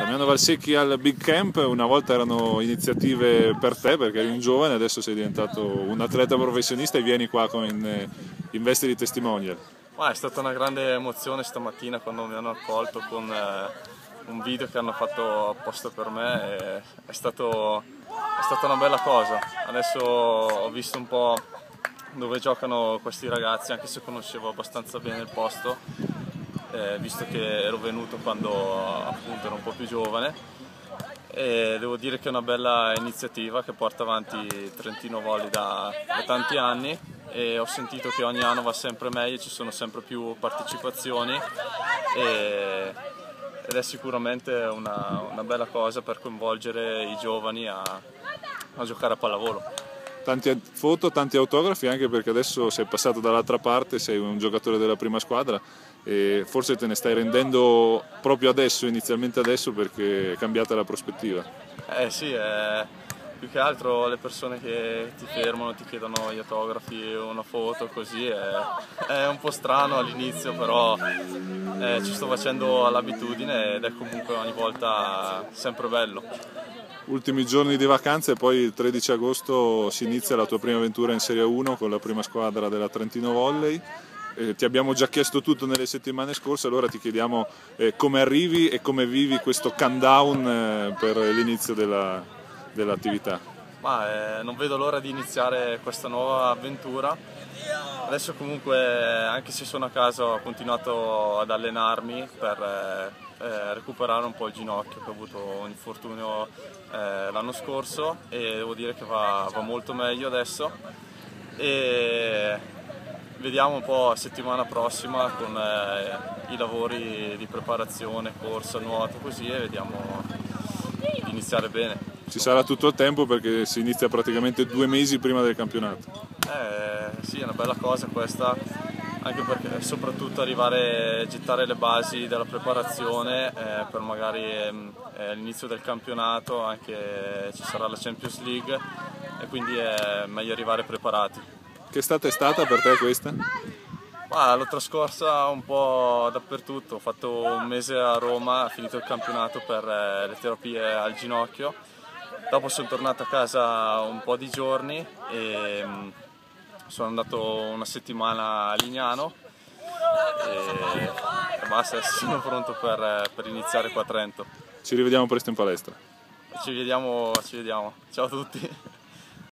Damiano Valsecchi al Big Camp, una volta erano iniziative per te perché eri un giovane, adesso sei diventato un atleta professionista e vieni qua in, in veste di testimonial. Ma è stata una grande emozione stamattina quando mi hanno accolto con eh, un video che hanno fatto apposta per me, è, stato, è stata una bella cosa. Adesso ho visto un po' dove giocano questi ragazzi, anche se conoscevo abbastanza bene il posto eh, visto che ero venuto quando appunto ero un po' più giovane. E devo dire che è una bella iniziativa che porta avanti Trentino Volley da, da tanti anni. E ho sentito che ogni anno va sempre meglio, ci sono sempre più partecipazioni. E, ed è sicuramente una, una, bella cosa per coinvolgere i giovani a, a giocare a pallavolo tanti foto, tanti autografi anche perché adesso sei passato dall'altra parte, sei un giocatore della prima squadra e forse te ne stai rendendo proprio adesso, inizialmente adesso perché è cambiata la prospettiva. Eh sì, eh, più che altro le persone che ti fermano, ti chiedono gli autografi, una foto così, è, è un po' strano all'inizio però eh, ci sto facendo all'abitudine ed è comunque ogni volta sempre bello ultimi giorni di vacanza e poi il 13 agosto si inizia la tua prima avventura in Serie 1 con la prima squadra della Trentino Volley. Eh, ti abbiamo già chiesto tutto nelle settimane scorse, allora ti chiediamo eh, come arrivi e come vivi questo countdown eh, per l'inizio della, dell'attività. Ma, eh, non vedo l'ora di iniziare questa nuova avventura. Adesso comunque, anche se sono a casa, ho continuato ad allenarmi per eh, eh, recuperare un po' il ginocchio che ho avuto un infortunio eh, l'anno scorso e devo dire che va, va molto meglio adesso. E vediamo un po' settimana prossima con eh, i lavori di preparazione, corsa, nuoto così e vediamo di iniziare bene ci sarà tutto il tempo perché si inizia praticamente due mesi prima del campionato. Eh, sì, è una bella cosa questa, anche perché soprattutto arrivare a gettare le basi della preparazione eh, per magari eh, l'inizio del campionato, anche ci sarà la Champions League e quindi è meglio arrivare preparati. Che estate è stata per te questa? Ah, l'ho trascorsa un po' dappertutto, ho fatto un mese a Roma, ho finito il campionato per eh, le terapie al ginocchio Dopo sono tornato a casa un po' di giorni e mm, sono andato una settimana a Lignano e, e basta, sono pronto per, per iniziare qua a Trento. Ci rivediamo presto in palestra. Ci vediamo, ci vediamo. Ciao a tutti.